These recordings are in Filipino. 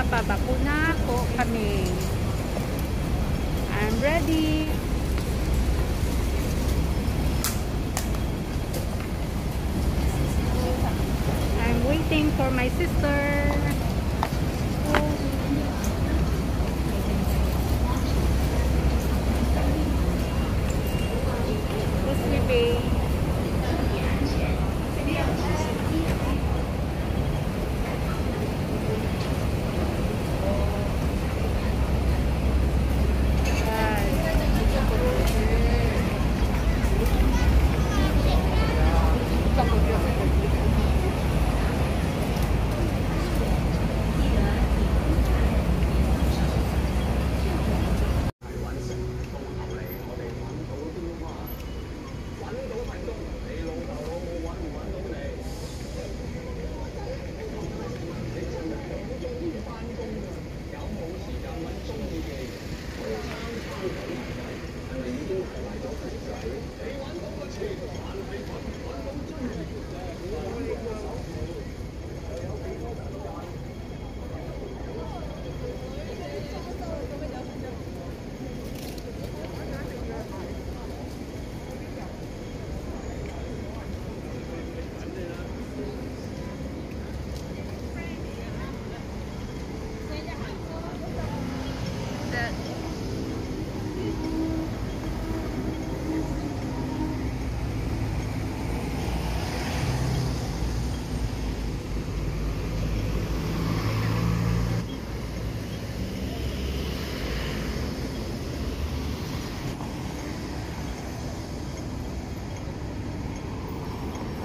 Magbakuna po kami. I'm ready. I'm waiting for my sister.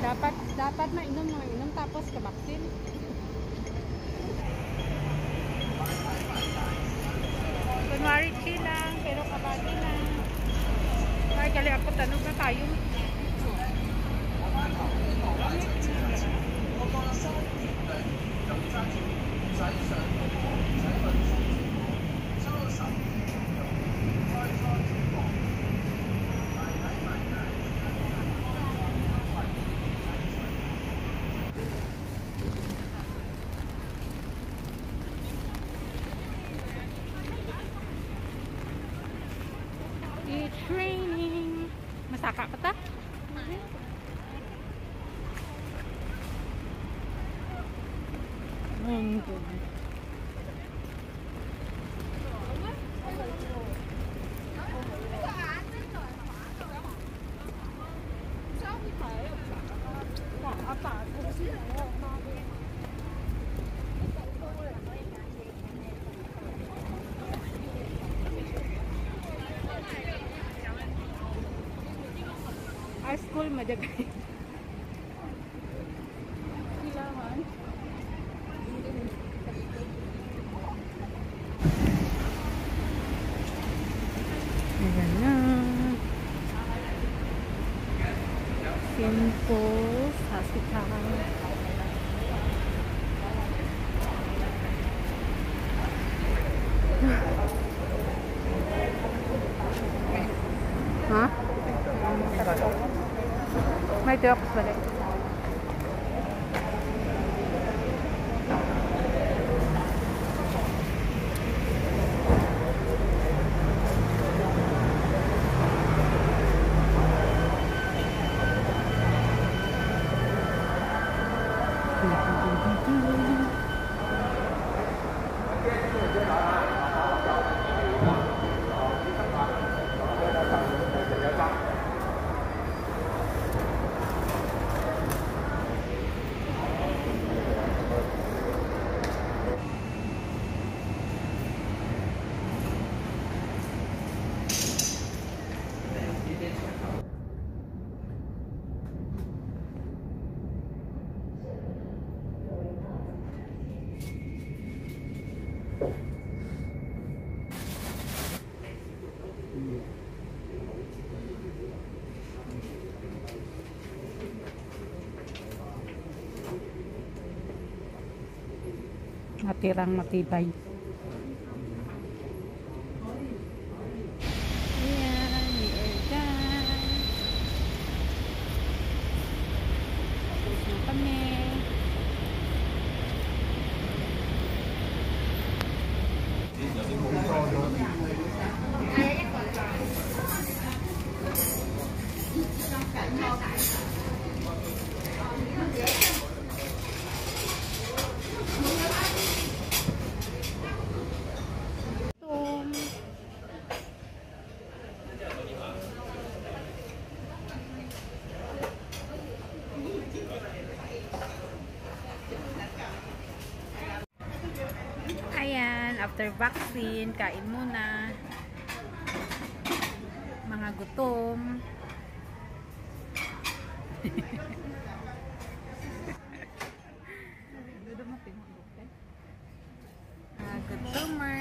Dapat dapat mainom ng inom tapos kabaksin kunwari chill lang pero kabati na ay gali ako tanong na tayo raining. Masaka pa ta? Ang school madagay. Kailangan. Ayan? ما يتوقف عليه Matirang matibay. After vaccine, kain muna. Mga gutom. Mga gutomer.